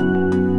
Música